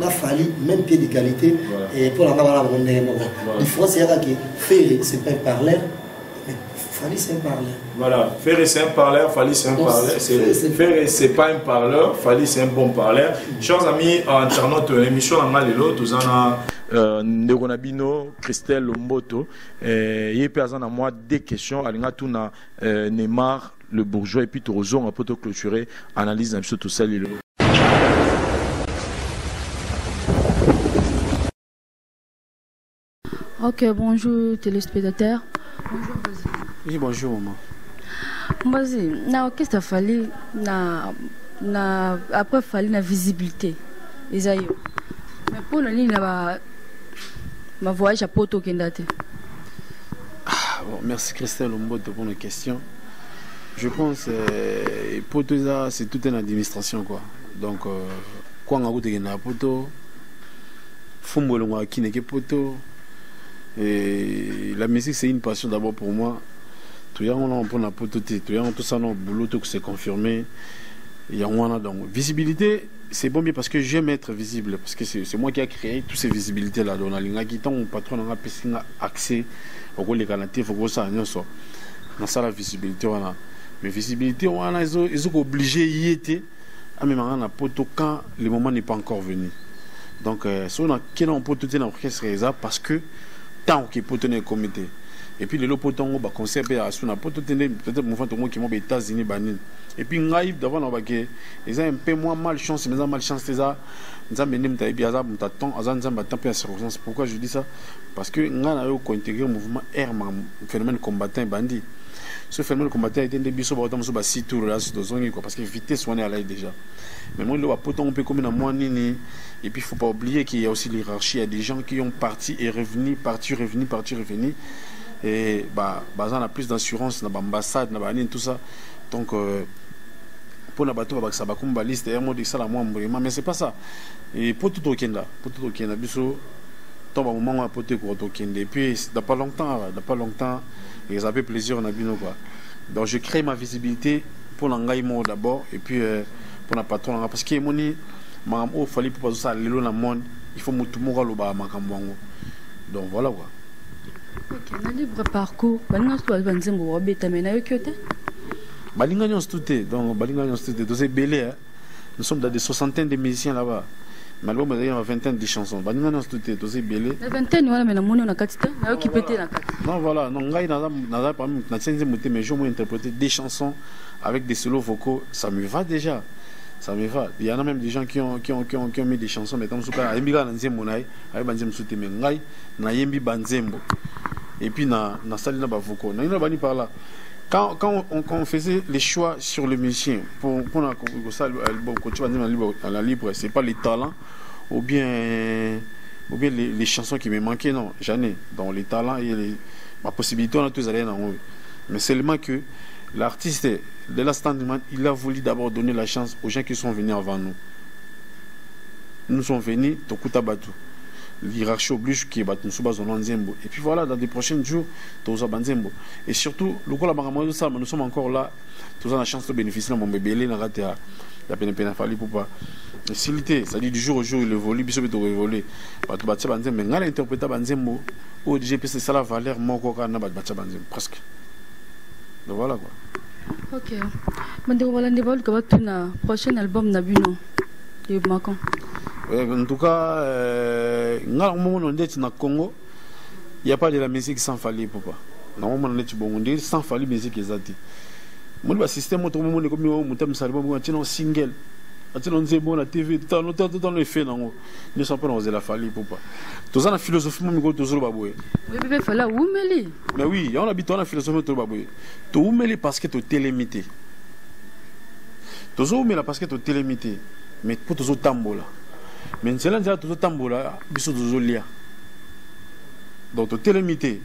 na fali même pied d'égalité. Nga bana bango ndenge moko différence eyaka ke fere c'est pas un parleur fali c'est un parleur. Voilà, Ferré c'est un parleur, Fali c'est un parleur. c'est- Ferré pas un parleur, Fali c'est un bon parleur. Chers amis, internautes, l'émission en a nous en ndeko na bino Christelle Lomboto. Aza na moi deux questions. Alinga tuna euh, Neymar le bourgeois et puis tozonga po to clôturer analyse na biso tosali lelo Ok, bonjour téléspectateurs. Oui, bonjour, maman. Vas-y, na qu'il fallait na na après fallait na visibilité? Esayo. Mais pour le ligne là ma voyage à Porto Kendate. Ah, bon, merci Christelle Omboto pour nos questions. Je pense euh, Poto, ça, c'est toute une administration. Quoi. Donc, euh, quoi on a goûté na Poto, Fumbolo a Kineke Poto. La musique, c'est une passion d'abord pour moi. Tout le monde pour la Poto, tout le monde tout ça, non, boulot, tout c'est confirmé. Il y a un donc visibilité c'est bon bien parce que j'aime être visible parce que c'est moi qui a créé toutes ces visibilités là qui mon patron n'a pas accès au les faut que ça ça la visibilité mais visibilité voilà ils ont ils ont obligé y était à même en poto quand le moment n'est pas encore venu. Donc euh, si on a quel on peut tout dans orchestre ça parce que tant que poto n'est comité. Et puis les lots poto on va concert à sous na poto peut-être mon fantôme qui aux États-Unis banine. Et puis ngai davant na bake eza un peu moins malchance mais eza malchance eza nzambe nde moto ayebi aza moto aton aza nzambe atan mpe ya circonstance. Pourquoi je dis ça? Parce que ngai na yo kointégrer mouvement air phénomène combattant ebandi ce phénomène combattant ete nde biso baota mosusu basi tour la si tozongi quoi parce que vitesse wana alai déjà. Mais moi lo bapotango mpe komi na mwa nini. Et puis il faut pas oublier qu'il y a aussi l'hierarchie il y a des gens qui ont parti et revenu parti revenu parti revenu. Et bah baza na plus d'assurance na baambassade na banini tout ça. Donc euh, mpona bato babakisa bakomi baliste ya mode esala mwa mbwema mais c'est pas ça. Et po tout tokenda po tout tokenda biso to bamoment wana po te ekoka tokende et puis dans pas longtemps dans pas longtemps eza pe plaisir na bino quoi donc je crée ma visibilité mpona ngai moko d'abord et puis euh, mpona patron nanga parce que emoni makambo oyo fali mpo bazosala lelo na monde. Il faut motu moko alobaka makambo yango donc voilà quoi. Ok, na libre parcours. Balinga so ba nzembo wa beta mais na yo kyote. balinga nyonso tu te donc balinga nyonso tu te toza ebele nous sommes dans des soixantaines de musiciens là-bas malbom ezali na vingtaine de chansons. Balinga nyonso tu te toza ebele Na vingtaine wana mais na moni na kati te. Na yo kipete na kati. non voilà non ngai naza parmi te mais je moi interpréter des chansons avec des solos vocaux. Ça me va déjà. Ça me va. Il y en a même des gens qui ont qui ont qui ont, qui ont mis des chansons mais tant suka ayembi kaka na nzembo na ye ayeba nzembo so te mais ngai nayembi banzembo et puis na nasali na bavocaux naina bani par là quand, on, faisait les choix sur le musicien pour, pour la, ça, à la libre c'est pas les talents ou bien ou bien les, chansons qui me manquaient non j'en ai dans les talents et ma possibilité on a tous allé dans mais seulement que l'artiste de la Standman il a voulu d'abord donner la chance aux gens qui sont venus avant nous. Nous sommes venus Tokuta Batu l'hierarchie oblige qui est Nzembo. Et puis voilà, dans les prochains jours, tous Banzembo. Et surtout, le coup, nous sommes encore là, tous la chance de bénéficier de mon bébé, il a la peine peine fallu pour pas. Facilité, c'est-à-dire du jour au jour, il évolue, il peut évoluer. Parce que Batia Banzembo, mais quand l'interpréter Banzembo, au DGP, c'est ça la valeur, moi, quoi, quand on a Batia Banzembo, presque. Donc voilà quoi. Ok. Mandeko balandi baluka batuna prochain album na bino. Yo makon. En tout cas, euh, na Congo, il n'y a pas de la musique sans Fali Poupa. naomona neti bongo nde sans fali musique eza te. Moni basystème oyo tokomoni komi moto misala bongo atina single. Atina nzembo na tv totano efe nango. Nyonso mpo na kozela fali popa toza na philosophie mo mikolo tozoloba boye oyebi mpe fali awumeli mais oui yango na bi toza na philosophie toloba boye toumeli parce que totelemi te. Tozowumela parce que totelemi te. Mais mpo tozotambola mais nzela nzela tozotambola biso tozolia donc totelemi te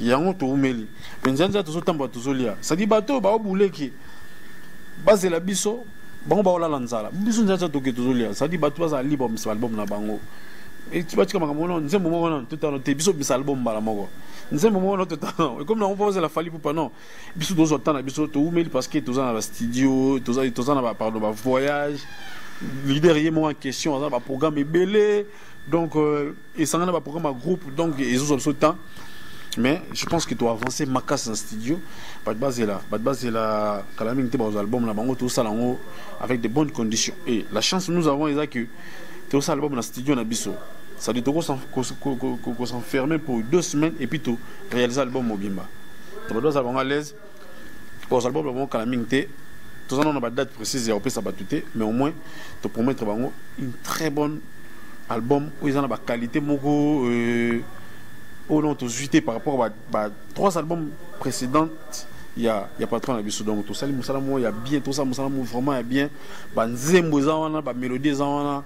yango toumeli me nzela nzela tozotambola tozolia sadi bato oyo baobuleki bazela biso bango baolala nzala biso nzela nzela toke tozolia sadi bato bazala libre bamisa album na bango batika makambo no nzembo moko no totano te biso bimisa album mbala moko nzembo moko no totano ekomi nango mpo bazala fali pupa non? Biso tozwa ntan na biso toumeli parce que toza na bastudio toza na pardon bavoyage leader ye moko en question aza na baprogramme ebele donc esanga na baprogramme ya groupe donc ezozwa biso temps. Mais je pense que to avancer makasi na studio. Bato bazela bato bazela kala mingi te bazwa album na bango tosala yango avec de bonnes conditions. Et la chance nous avons eza que tosala album na studio na biso c'est-à-dire s'enfermer pour deux semaines et puis to réaliser album mobimba bato bazala bango à l'aise. Bazwa album na bango kala mingi toza nano na badate précise ya kopesa bato te mais au moins topromettre bango une très bonne album oyo eza na baqualité moko euh, non tozwi te par rapport ba trois albums précédentes. Ya ya patron na biso donc tosali mosala moko ya bien tosala mosala moko vraiment ya bien. Banzembo eza wana bamélodie eza wana.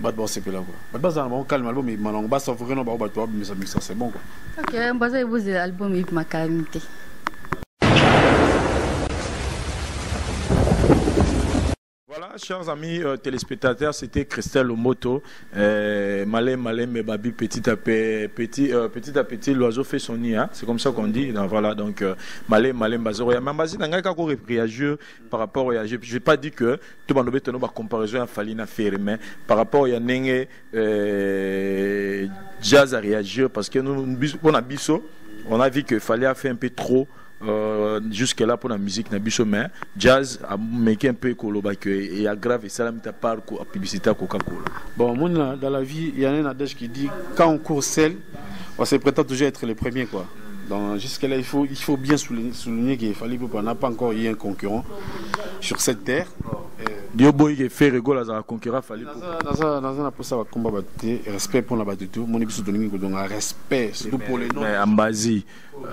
Bato basepela kua bato bazala na bango calme album ebima nango basavoure na bango bato babimisa misa c'est bon quoi. Ok baza ebozela album ebima calme te Voilà, chers amis euh, téléspectateurs, c'était Christelle Omoto. Euh, malin, malin, mais babi, petit à petit, petit, euh, petit à petit, l'oiseau fait son nid. Hein? C'est comme ça qu'on dit. Donc, voilà, donc, euh, malin, malin, bazoro. Mais réagir par rapport à. Je n'ai pas dit que tout le monde a comparaison à Falina faire, mais par rapport à Nenge, euh, jazz à réagir parce que nous, on a biso, on a vu que fallait faire un peu trop. Euh, jusque là pour la musique na biso mais jazz ameki un peu koloba que et aggrave et ça la part ko publicité Coca Cola bon moi dans la vie il y a un adage qui dit quand on court seul on se prétend toujours être le premier quoi. Donc jusque là il faut il faut bien souligner, souligner qu'il fallait qu'on n'a pas encore eu un concurrent sur cette terre dio boyi ke faire rigolo azala concurrent fali naza na mposa bakomba bato te respect mpona bato te moni biso tolingi kodonga respect surtout pour les mais ambazi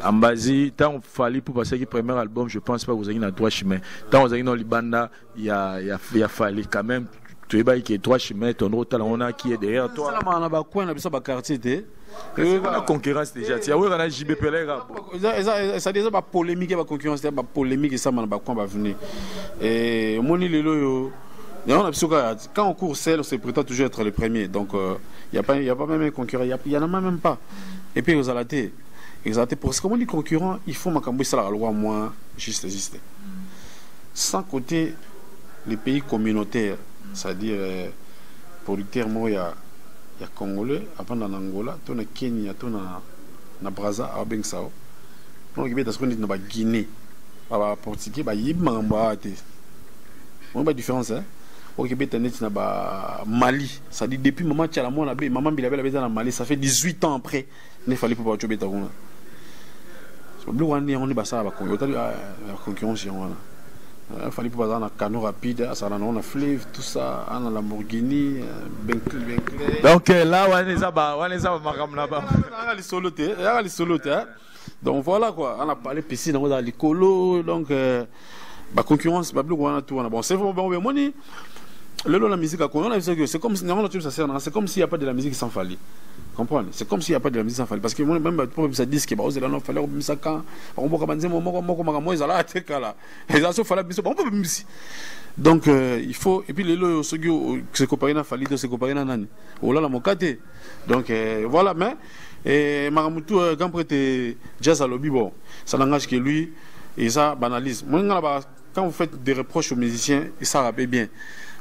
ambazi ntango fali mpo basalaki premier album je pense pas kozalaki na droit chemin. Ntango ozalaki na libanda ya fali quand même toyebaki ke droit chemin tondo otala ngo na qui est derrière toi. Salamaka na bacoin na biso baquartier te na concurrence déjà. Ti aweka na jb peleka ezali eza bapolémique ya baconcurrence te bapolémique esama na bacoin baveni omoni lelo oyo yango na biso kaka quand on court seul on se prétend toujours être le premier. Donc il euh, y a pas même un concurrent il y en a même pas. Et puis ozala te ezala te parce que omoni concurrent il faut makambo esalaka lokwa mwa juste juste. Sans côté les pays communautaires c'est-à-dire euh, producteur moko ya ya congolais avanda na angola to na kenya to na, na braza abengisa o mpona kibeta siko neti na baguinée baportugais bayebi makambo awa te oyo badiférence okibeta neti na bamali cestadire depuis mama tiala mwana be mama mbilabela beza na mali ça fait 18 ans après ne fali mpo bato obeta kuna biloko wana yango nde basala baconcurrence yango wana il fallait pas avoir un canot rapide, ça a un fleuve, tout ça, un Lamborghini. Donc là, on est là-bas, on est là-bas, là-bas. On a les solotés, on a les solotés. Donc voilà quoi, on a parlé piscine, on a les colos, donc la concurrence, bah plus on a tout, on a bon, c'est bon, bon, moi le long la musique à c'est comme c'est comme s'il n'y a pas de la musique sans fallait. comprendre c'est comme s'il n'y a pas de la musique sans parce que moi même pour ça disque bah fallait ko bimisa kan on boka banzemo moko moko maka mo ezala te kala ezala so fallait biso on peut bimisi donc euh, il faut et puis se comparer na nani. Olala mokate donc euh, voilà mais et maramutu euh, quand prête jazz à lobby bon ça n'engage que lui et ça banalise. Quand vous faites des reproches aux musiciens ça rappelle bien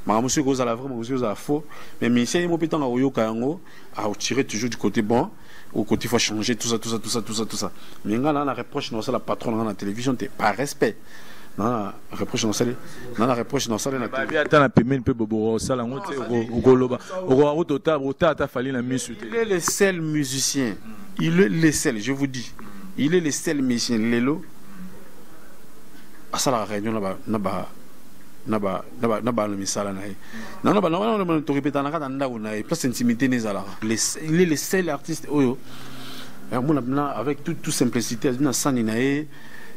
makambo soki ozala vrai makambo soki ozala faux. Mais musicien ye mo mpe ntango akoyoka yango aotire toujours du côté bon au côté faut changer tout ça tout ça tout ça tout ça tout ça. Mais nga na na reproche na osala patron na na télévision te par respect. Na reproche na osali na na reproche na osali na babi ata na pembeni mpe bobo osala yango te okoloba okoka ota ata fali na misu te il est le seul musicien. Il est le seul je vous dis. Il est le seul musicien lelo asalaka réunion na ba na ba na ba na na na na ye. Na na ba na na ba to répéter na kata ndako na ye place intimité ne ezalaka. Il est le seul artiste oyo mona na avec toute toute simplicité azwi na sani na ye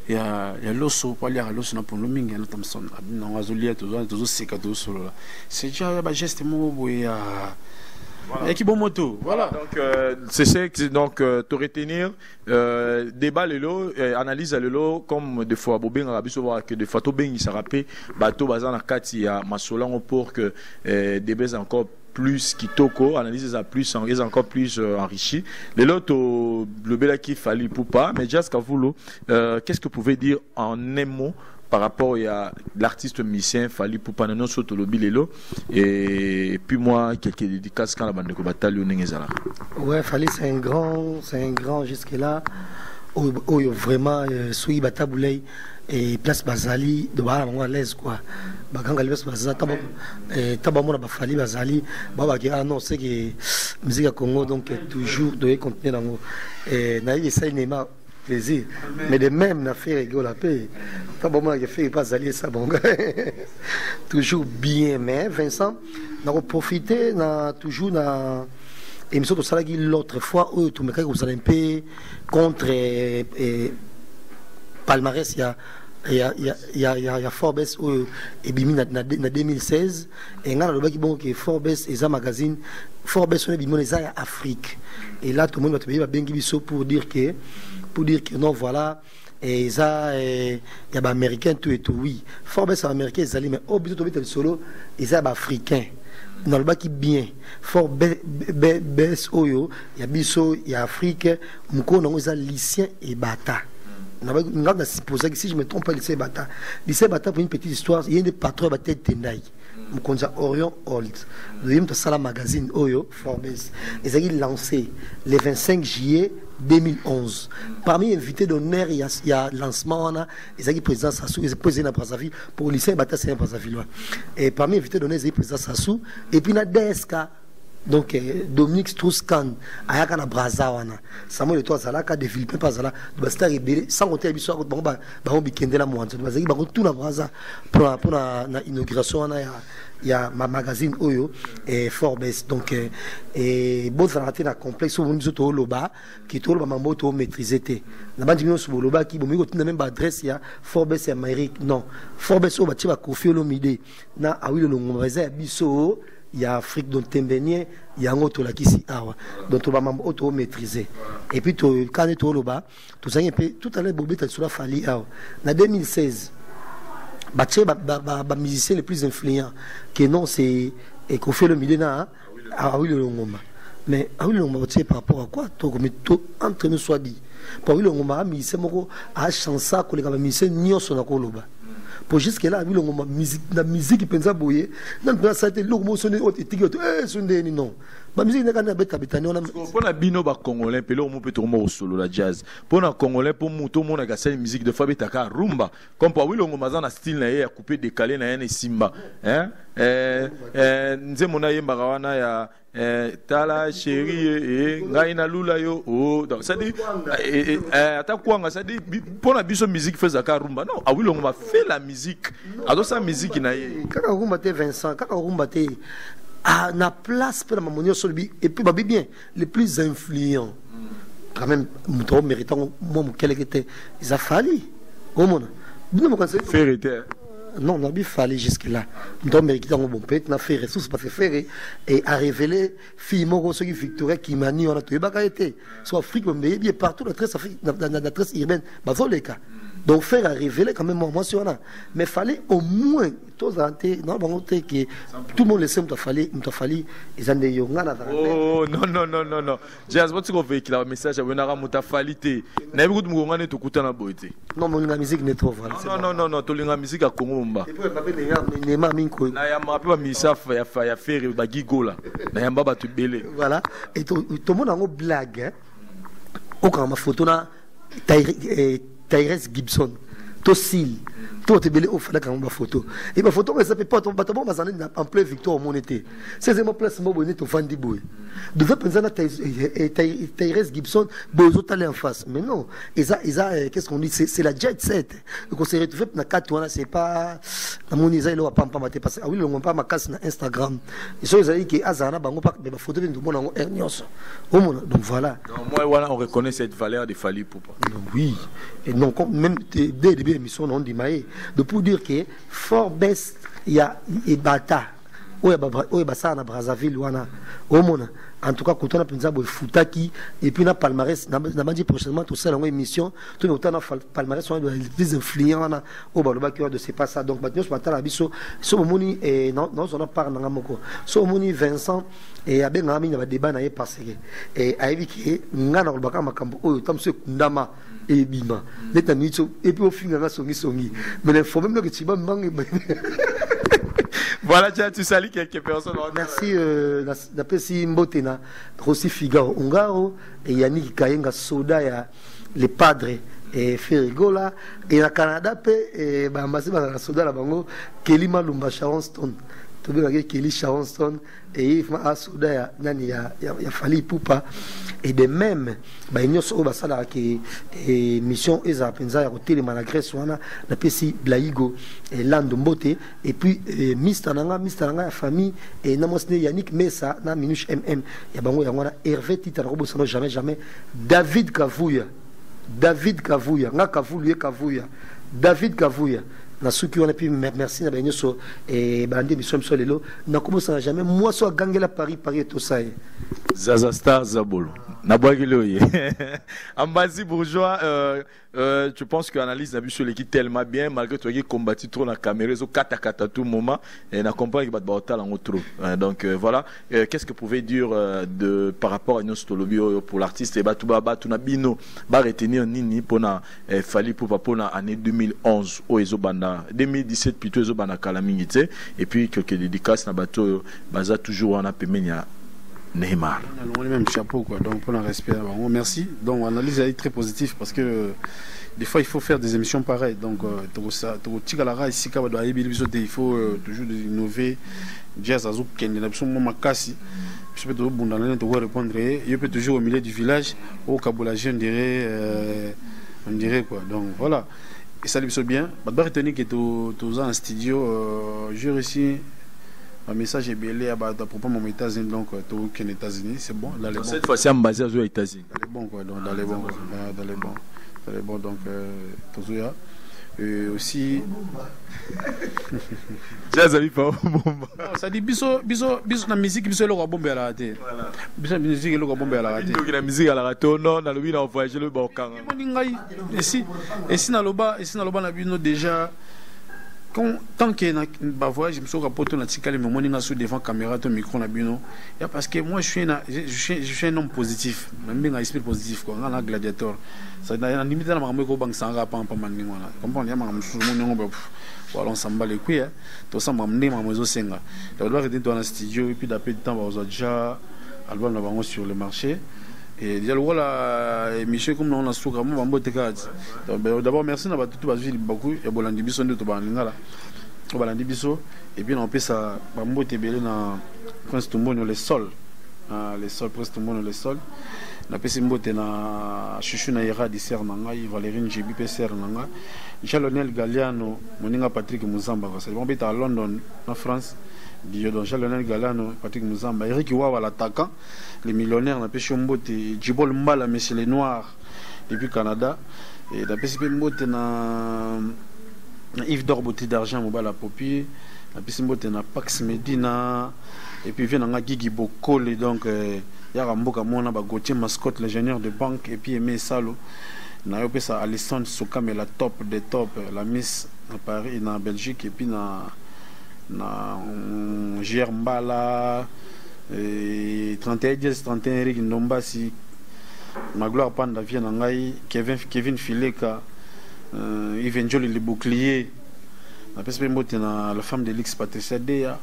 ya ya loso po aliaka loso na pondo mingi ya na tamson abinango azolia tozo- tozoseka tozosolola c'est déjà ya bageste moko boye ya yaki bomoto voilà. Donc, euh, c'est ça que donc euh, te retenir euh, débat lelo euh, analyse ya lelo comme des fois bobengaka biso voir que des fois tobengisaka mpe bato baza na kati ya masolango pour que euh, débat eza encore plus kitoko analyse eza plus eza encore plus euh, enrichi. Lelo tolobelaki fali pupa mais jas kavulo euh, qu'est-ce que vous pouvez dire en un mot par rapport à l'artiste musicien Fali Poupa non so tolobi lelo et puis moi quelques dédicaces quand la bande ko batali onenge ezala Ouais, Fali, c'est un grand, c'est un grand jusque-là. Oh, oh, vraiment, euh, Soui et Place Bazali, de à l'aise, quoi. Baganga, Place Bazali, Taba, euh, Taba, Mona, Bafali, Bazali, Baba, qui, ah c'est que musique à Congo, donc, toujours, de continuer dans le. Et, Naïe, ça, il m'a plaisir. Mais de même, n'a fait rigoler la paix. Taba, Mona, qui fait pas Zali, ça, bon, toujours bien, mais Vincent, n'a profité, n'a toujours, n'a émission tosalaki l'autre fois oyo tomekaki kozala mpe contre eh, eh, palmarès ya ya, ya, ya, ya, ya forbes na, na, na 2016 e ngai nalobaki bongo ke forbes eza magazine forbes oyo ebimi wana eza ya afrique et là tomoni bato beye babengi biso pour dire que pour dire que non voilà eh, eza eh, ya baaméricain to eto oui forbes ya baaméricain ezali mais oyo biso tobeta lisolo eza ya baafricain nalobaki bien. Fort be- be- bes oyo ya biso ya afrique mokolo nango eza lucien ebata nga na supposaki si je me trompe pas lucien ebata lucien ebata pour une petite histoire ye nde patron ya batete tendai mokonzi ya orion old loye moto asala magazine oyo forbes ezalaki lancé le 25 juillet 2011 parmi invité d'honneur ya, ya lancement wana ezalaki président sassou po ezali na brazzaville pour lucien ebata c'est na brazzaville et parmi invité d'honneur ezalaki président sassou et puis na dsk donc eh, dominique struscan ayaka na braza wana. Samuel eto azalaka de philippin mpe azala bastar ebele sans compter biso bango ba- bango bikendela mwanza bazalaki bango tu na braza mpona mpona na inauguration wana ya ya ma magazine oyo eh, forbes. Donc eh, eh, bozalaka te na complexe omoni biso tooloba ki tooloba mambo oyo toomaîtrise te. Na bandi nyonso bolobaki bomoki kotinda meme baadresse ya forbes ya amérique. Non forbes oyo batie bakofi olomide. Na awilo longomba eza ya biso ya afrique donc tembenie yango tolakisi awa donc toloba mambo oyo toomaîtrise et puis to- kani tooloba tozangi mpe tout à l'heure bobeta lisolo afali awa. Na 2016 batie bamusicien les plus influents que non c'est ekofi olomide na awili longomba mais awili longomba batie par rapport à quoi tokomi to entre nous soit dit. Po awili longomba amusicien moko achansa koleka bamusicien nyonso na koloba po jusque là awili longomba musique- na musique mpenza boye nani mpenza asala te eloko moko so nde oyo etiki oyo e so ndeni non bamusike ndeka nde abetabetani wana mpona bino bacongolais mpe eloko mo mpe tokoma kosolola jazz. Mpona congolais mpo moto omonaka asali musique de fois abetaka rumba. Comme po awilongo aza na style na ye ya coupe décalé na ye na esimba? Eh, eh, nzembo na yembaka wana ya eh, tala sheri ngai nalula yo. Oh, eh, ata kwanga c'est-à-dire, bi- mpona biso musique fe ezalaka rumba. Non awilongo fait la musique. Azosala musique na ye. Kaka rumba te vincent kaka rumba te na place mpe na nyonso lobi babi bien les plus influents. Quand même moto oyo méritant mwa mokeleke te eza fali omona bino mokanisi fere te non nabi fali jusque là moto omériki tango bon peut-être na fere susu parce que fere et a révélé fille moko soki victoria kimani wana toyebaka ye te so afrique beyebi ye partout na tresse urbaine bazoleka donc faire a révélé quand même mwasi wana mais fallait au moins na bango te ke tout le monde yo nga nazala te Oh, non, non, non, non, non. Jazz, boti koveikila bamessage abonaka moto afali te nayebi kuti mokonga nde tokutana boye te non moninga musique ne trop voilà non, non, non, non, tolinga misiki ya kongo momba Et puis, babe, Neymar- Neymar minko nayambaka mpe bamisa ya fa- ya fere bagigola nayamba bato ebele voilà et to- tomona yango blague hein. na Tyre- eh, Tyrese Gibson, Tosil, to bato ebele oyo fandaka yango bafoto e bafoto ngo eza mpe po bato bango bazali en plein victoire omoni te so ezali mwa place mo boye neti ofandi boye devait mpenza na Tyrese Gibson boye ozotala en face. Mais non. Eza eza qu'est-ce qu'on dit? C'est la jet set. Ekose retrouve na kati wana c'est pas namoni eza eloko apampama te parce que awili longo mpa makasi na instagram. So ezali ke azala na bango mpaka me bafoto mpe ndomona yango aire nyonso omona donc voilà. Moi wana on reconnaît cette valeur de Fali Poupa. Oui. Et non même dès le début de l'émission on dit de pour dire que fort best ya ebata oyo basala na brazzaville wana omona en tout cas kotana mpenza boye efutaki et puis na palmarès nabandi prochainement tosala yango émission tomi kotana na palmarès wana les influent wana oyo balobaki wana de c'est pas ça donc bato nyonso batala biso so bomoni naozona part nanga moko so omoni vincent abengaka mingi na badébat na ye parce que ayebi ke ngai na kolobaka makambo oyo ta mosu ekundama ebima. Neti na mingi so epuis ofinganga songisongi mais l'informe minoke tiba mbange voilà, tiens, tu salues quelques personnes. Merci, euh, napesi mbote na Rossi Figaro Ungaro et Yannick Kayenga Soda ya les padres et Ferigola. Et na Canada pe et ba ambassadeur na Soda la bango Kelly Malumba Sharon Stone tobengaki Kelly Sharon Stone et a Soda ya nani ya ya, ya Fali Pupa et de même ba nyonso oyo basalaka ke mission ezala mpenza ya kotelema na grèce wana napesi blaigo lando mbote. Et puis mister na nga mister na nga ya famille na mwasi ne yannick mesa na minuche mm ya bango yango wana hervé tita na kobosano jamais jamais. David kavuya david kavuya nga kavulu ye kavuya david kavuya na suki wana mpe merci na bango nyonso balandi émission biso lelo. Nakobosana jamais mwasi agangela paris paris etosa ye zaza star zabolo nabwakeli oye ambazi bourgeois euh, euh, je pense que analyse na biso eleki tellement bien malgré toyaki combattu trop na caméra ezokatakata tout moment et na comprendre ke bato baotala yango trop. Donc euh, voilà. Euh, qu'est ce que pouvez dire euh, de par rapport à nyonso tolobi oyo pour l'artiste bato bato na bino baretenir nini mpona eh, fali pupa mpona année 2011 oyo ezobanda. 2017 plutôt ezobanda kala mingi et puis quelques dédicaces na bato oyo baza toujours wana pembeni Neymar. On même chapeau, quoi. Donc, pour le respect, bon, merci. Donc, l'analyse est très positive parce que euh, des fois, il faut faire des émissions pareilles. Donc, il faut euh, toujours innover. Jazz Azouk, Makasi. Je peux toujours répondre. Je peux toujours au milieu du village, au Kaboulagé, on dirait, euh, on dirait quoi. Donc, voilà. Et ça lui bien. Je vais retenir que tu es en studio. J'ai réussi un message est belé à propos de mon États-Unis, donc tout aux États-Unis, c'est bon. Dans les Cette fois-ci, on basé aux États-Unis. Dans les bons, quoi, donc, dans les bons, dans les bons, dans les bons, donc tout ça. Et aussi. Jazz a pas Ça dit biso biso biso na musique biso bombe à la raté. Biso na musique bombe à la raté. Donc la musique à la raté non na lobi na voyager le Balkan. Et si et si na loba et si na loba na bino déjà tant que bah je me suis rapporté na tikali mais moi devant caméra to micro na bino ya parce que moi je suis na je suis un homme positif. Même bien esprit positif quoi. Na gladiateur. Ça na limite mon voilà. On s'en les couilles to ça m'amener ma maison senga donc là j'étais dans le studio et puis d'après du temps bah déjà album bango sur le marché voilà émission comme on a sous comme on va d'abord merci na batutu bazwi beaucoup. Ya bolandi biso nde to balingala to balandi biso. Et puis peut ça bambo tebele na prince tumbono le sol les sol prince tumbono le sol napesi mbote na chuchu na ira di ser na ngai valérine jibi mpe ser na ngai jean lonel galiano moninga patrick bambeta à london na france donc jean lonel galiano patrick muzamba eric l'attaquant les millionnaires mbote jibol mbala monsieur les noirs depuis canada. Et mpe mbote yves d'argent mobala popi napesi mbote pax medina. Et puis vie nanga gigi bokole donc euh, yaka mboka mona bagotier mascotte l'ingénieur de banque et puis aimé salo. Alison sokame la top de top la miss na paris na belgique et puis na jr mbala et 31 10 31 eric ndombasi. Magloire panda vie na ngai kevin, kevin fileka euh, yves njoli le bouclier. Napesi mpe mbote na la femme de lix patricia deya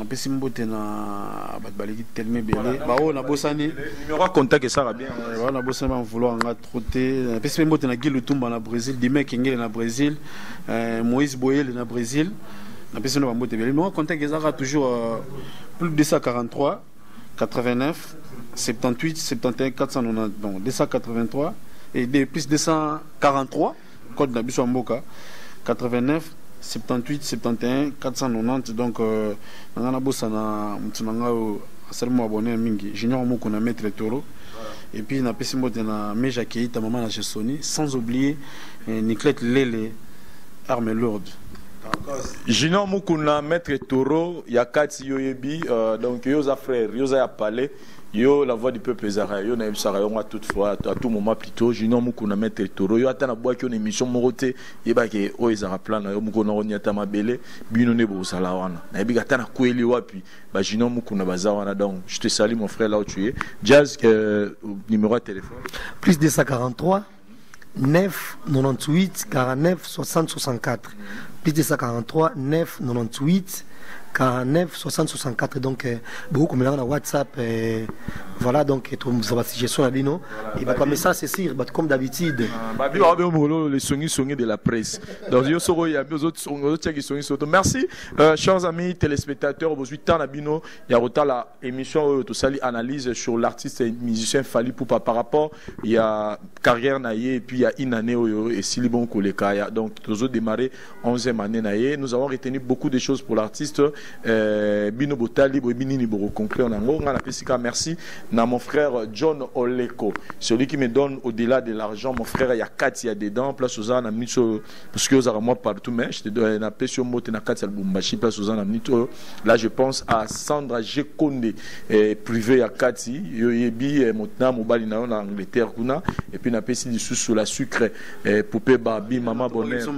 apesi mbote na bato baleki telema ebele baoyo nabosani baoyo nabosani bamvouloir nga tro te apesi mpe mbote na gi lutumba na brésil dime kengele na brésil euh, moïse boyele na brésil napesi ya ezalaka toujours euh, plus 243 89 78 71 490 bon 283 et de plus 243 code na biso ya mboka 89 78 71 490 donc euh, nanga nabosana motu na ngai oyo asali mo abone mingi. Junior moko na maître toro. Et puis napesi mbote na meja keita mama na sans oublier eh, niclete lele arme lourde junior mukuna maître toro ya kati yo yebi euh, donc yo oza frère yo oza ya palais yo la voix du peuple ezalaka yo nayebisaka yango à toute fois à tout moment plutôt junior mukuna maître toro yo ata nabwaki yo na émission moko te yebaki oyo ezalaka plan na yo moko nakoni ata mabele bino nde bozala wana. Nayebi ata nakweli wapi bajunior mukuna baza wana. Donc je te salue mon frère là où tu es. Jazz euh, numéro ya téléphone. Plus 243 9 98 49 60 64 plus 243 9 98 49 60 64 donc euh, beaucoup comme là on a WhatsApp euh, voilà donc ça va suggestion à bino et bah comme ça c'est sûr bah comme d'habitude. Babi babe molo les songi songi de la presse. Donc yo soro ya aux autres autres qui songi soto merci euh, chers amis téléspectateurs aujourd'hui temps na bino ya rota la émission to sali analyse sur l'artiste et musicien Fali Poupa par rapport il y a carrière na et puis il y a une année oyo et Silibon Koleka donc toujours démarré 11e année na nous avons retenu beaucoup de choses pour l'artiste bino botali boyebi nini bokoconclure nango. Nga napesi ka merci. Na mon frère john oleko. Celui qui me donne au-delà de l'argent mon frère ya kati ya dedans. Place oza na minute oyo parce que ozalaka moi partout mais je te donne napesi yo mbote na kati ya lubumbashi place oza na minute oyo là je pense à sandra gekonde eh, privé ya kati yo yebi eh, na mobali na yo na angleterre kuna. Et puis napesi lisusu la sucre. Eh, poupée babi mama bonheur.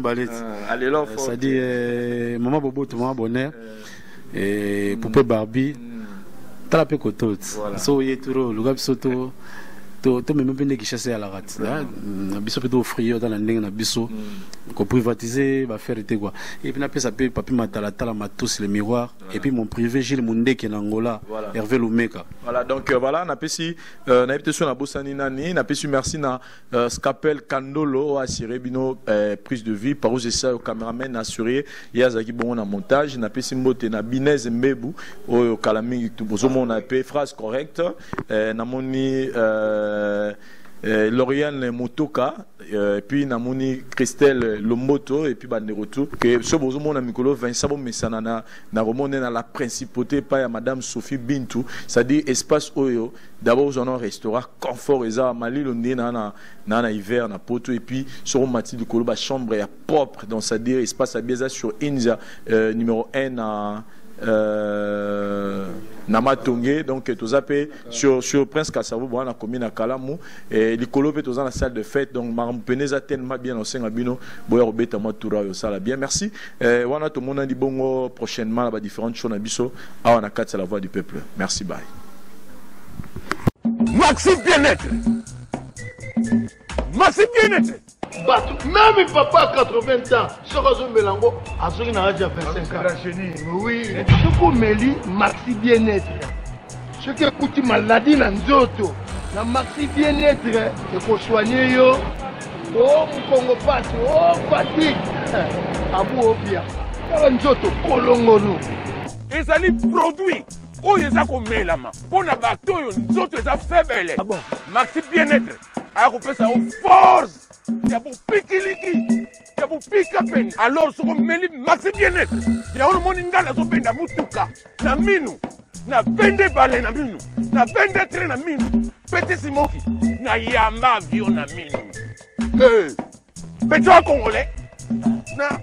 ah, alelo c'est-à-dire euh, mama boboto mama bonheur. E poupée barbie tala mpe kototi. So oye turo oluka biso to tomema mpe nde kishasa eyalaka ti na biso mpe toofri yo ata na ndenge na biso. Koprivatize bafere te kua epuis napesa mpe papi matalatala matosi le miroir. Et puis mon privé gile mundeke na ngola hervé lumeka voilà donc euh, voilà napesi euh, nayebi te so nabosani nani napesi merci na euh, scapel kandolo oyo assuré bino euh, prise de vie parose esa cameraman assuré ye azalaki bongo na montage. Napesi mbote na binese mbebu oyo kala mingi bozomona mpe phrase correcte. Euh, namoni euh, Lauriane Motoka euh, puis namoni Christelle Lomoto et puis bandeko tout que so bozomona mikolo Vincent bomesana na na romone na la principauté pa ya madame Sophie Bintou c'est-à-dire espace oyo. D'abord on a un restaurant confort eza malilo nde na na na hiver et puis sur mati du kolo ba chambre ya propre donc c'est-à-dire espace à bieza sur India euh, numéro 1 na na matonge donc toza mpe sur, sur prince kasavo bwana nakomi na kalamu e, likolo mpe toza na salle de fête donc makambo pene eza tellement bien osenga bino boya kobeta mwa tour oyo osala bien. Merci. E, wana tomonani bongo prochainement na badifferentes show na biso awa na kati ya la voix du peuple. Merci bye. Maxi bien-être maxi bien-être bato même papa à 80 ans soki azomela yango azoki na age ya 25 ans. oui soki omeli maxi bien-être soki ekuti maladi na nzoto na maxi bien-être ekosoigne yo. O mokongo pasi o fatigue. Abu obia kala nzoto kolongono ezali produit oyo eza komelama. Mpo na bato oyo nzoto eza febele maxi bien-être aya kopesa yo force ya bopikiliki ya bopika pene alors soko omeli maxi bien-être yango nomoni ngai nazobenda mutuka. Na minu na bende bale na minu. Na bende tre na minu. Pete simoki na yamba avion na minu. Hey. peto ya congolais na